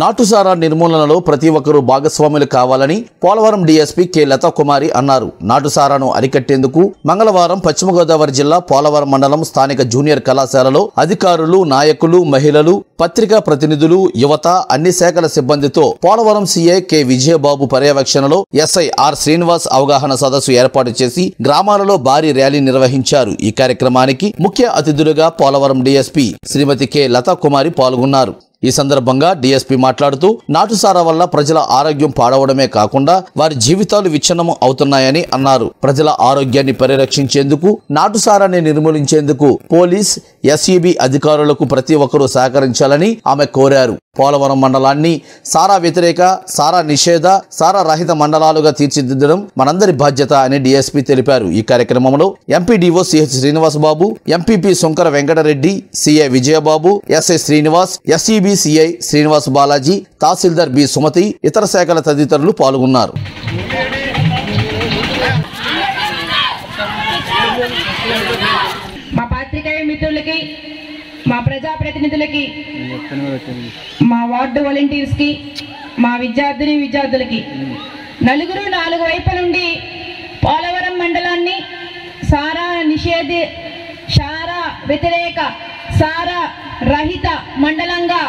నాటుసారా నిర్మూలనలో ప్రతి ఒక్కరూ భాగస్వాములు కావాలని పోలవరం డీఎస్పీ కె. లతా కుమారి అన్నారు. నాటుసారాను అరికట్టేందుకు మంగళవారం పశ్చిమ గోదావరి జిల్లా పోలవరం మండలం స్థానిక జూనియర్ కళాశాలలో అధికారులు నాయకులు మహిళలు పత్రికా ప్రతినిధులు యువత అన్ని శాఖల సిబ్బందితో పోలవరం సీఐ కె. విజయబాబు పర్యవేక్షణలో ఎస్ఐ ఆర్. శ్రీనివాస్ అవగాహన సదస్సు ఏర్పాటు చేసి గ్రామాలలో భారీ ర్యాలీ నిర్వహించారు. ఈ కార్యక్రమానికి ముఖ్య అతిథులుగా పోలవరం డీఎస్పీ శ్రీమతి కె. లతా కుమారి పాల్గొన్నారు. ఈ సందర్భంగా డీఎస్పీ మాట్లాడుతూ నాటుసారా వల్ల ప్రజల ఆరోగ్యం పాడవడమే కాకుండా వారి జీవితాలు విచ్ఛిన్నం అవుతున్నాయని అన్నారు. ప్రజల ఆరోగ్యాన్ని పరిరక్షించేందుకు నాటుసారాన్ని నిర్మూలించేందుకు పోలీస్ ఎస్ఈబి అధికారులకు ప్రతి ఒక్కరూ సహకరించాలని ఆమె కోరారు. పోలవరం మండలాన్ని సారా వ్యతిరేక సారా నిషేధ సారా రహిత మండలాలుగా తీర్చిదిద్దడం మనందరి బాధ్యత అని డీఎస్పీ తెలిపారు. ఈ కార్యక్రమంలో MPDO CH Srinivas Babu MPP Shankara Venkata Reddy CI Vijaya Babu SI Srinivas SEB CI Srinivas Balaji తహసీల్దార్ బి సుమతి ఇతర శాఖల తదితరులు పాల్గొన్నారు. ప్రజాప్రతినిధులకి మా వార్డు వాలంటీర్స్కి మా విద్యార్థిని విద్యార్థులకి నలుగురు నాలుగు వైపుల నుండి పోలవరం మండలాన్ని సారా నిషేధ సారా వ్యతిరేక సారా రహిత మండలంగా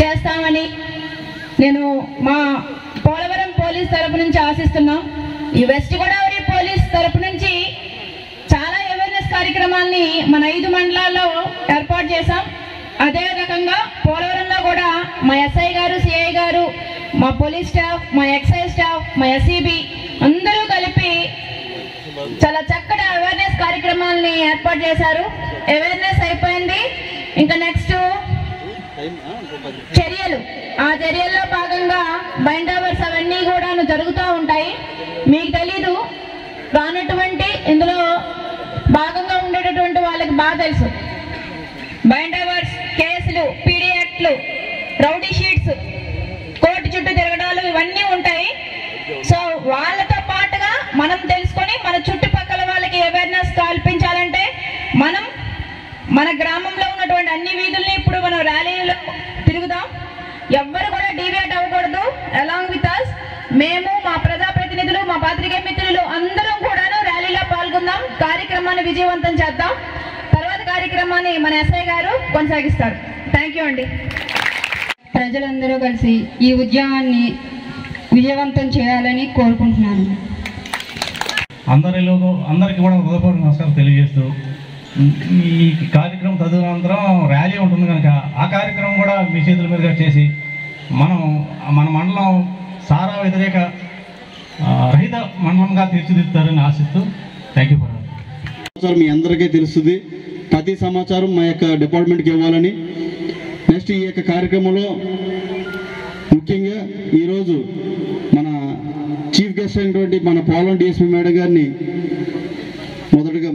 చేస్తామని నేను మా పోలవరం పోలీస్ తరపు నుంచి ఆశిస్తున్నాం. ఈ వెస్ట్ గోదావరి పోలీస్ తరపు నుంచి చాలా అవేర్నెస్ కార్యక్రమాల్ని మన ఐదు మండలాల్లో ఏర్పాటు చేశాం. అదే రకంగా పోలవరంలో కూడా మా ఎస్ఐ గారు సిఐ గారు మా పోలీస్ స్టాఫ్ మా ఎక్సైజ్ స్టాఫ్ మా ఎస్ఈబి అందరూ కలిపి చాలా చక్కటి అవేర్నెస్ కార్యక్రమాల్ని ఏర్పాటు చేశారు. అవేర్నెస్ అయిపోయింది. ఇంకా నెక్స్ట్ చర్యలు. ఆ చర్యల్లో భాగంగా బైండ్ అవర్స్ అవన్నీ కూడా జరుగుతూ ఉంటాయి. మీకు తెలీదు. రానటువంటి ఇందులో భాగంగా ఉండేటటువంటి వాళ్ళకి బాగా తెలుసు. బైండ్ అవర్స్ కేసులు పీడీ యాక్ట్లు రౌడీ షీట్స్ కోర్టు చుట్టూ తిరగడాలు ఇవన్నీ ఉంటాయి. సో వాళ్ళతో పాటుగా మనం తెలుసుకొని మన చుట్టుపక్కల వాళ్ళకి అవేర్నెస్ కల్పించాలంటే మనం మన గ్రామంలో ఉన్నటువంటి అన్ని వీధుల్ని ఇప్పుడు మనం ర్యాలీలో తిరుగుదాం. ఎవ్వరు కూడా డీవియేట్ అవ్వకూడదు. అలాంగ్ విత్ అస్ మేము మా ప్రజాప్రతినిధులు మా పాత్రికేయ మిత్రులు అందరం కూడాను ర్యాలీలో పాల్గొందాం. కార్యక్రమాన్ని విజయవంతం చేద్దాం. కార్యక్రమాన్ని మన ఎస్ఐ గారు కొనసాగిస్తారు. థ్యాంక్ యూ అండి. ప్రజలందరూ కలిసి ఈ ఉద్యమాన్ని విజయవంతం చేయాలని కోరుకుంటున్నాను. అందరిలోనూ అందరికీ కూడా హృదయపూర్వక నమస్కారం తెలియజేస్తూ ఈ కార్యక్రమం తదనంతరం ర్యాలీ ఉంటుంది కనుక ఆ కార్యక్రమం కూడా మీ చేతుల మీదుగా చేసి మనం మన మండలం సారా వ్యతిరేక రహిత మండలంగా తీర్చిదిద్దుతారని ఆశిస్తూ థ్యాంక్ యూ ఫర్ మీ అందరికీ తెలుస్తుంది ప్రతి సమాచారం మా యొక్క డిపార్ట్మెంట్కి ఇవ్వాలని నెక్స్ట్ ఈ యొక్క కార్యక్రమంలో ముఖ్యంగా ఈరోజు మన చీఫ్ గెస్ట్ అయినటువంటి మన పోలం డిఎస్పీ మేడం గారిని మొదటగా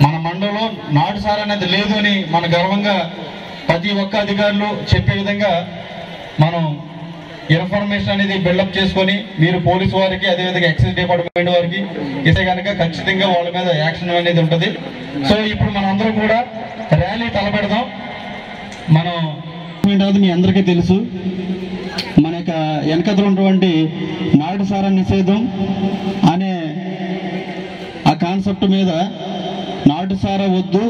మన మండలంలో నాటుసార అనేది లేదు అని మన గర్వంగా ప్రతి ఒక్క అధికారులు చెప్పే విధంగా మనం ఇన్ఫర్మేషన్ అనేది బిల్డప్ చేసుకొని మీరు పోలీసు వారికి అదేవిధంగా ఎక్సైజ్ డిపార్ట్మెంట్ వారికి ఇస్తే కనుక ఖచ్చితంగా వాళ్ళ మీద యాక్షన్ అనేది ఉంటుంది. సో ఇప్పుడు మనం కూడా ర్యాలీ తలపెడదాం. మనం ఏంటో మీ అందరికీ తెలుసు మన యొక్క వెనకదలు ఉన్నటువంటి నాటుసార నిషేధం అనే ఆ కాన్సెప్ట్ మీద నాటుసార వద్దు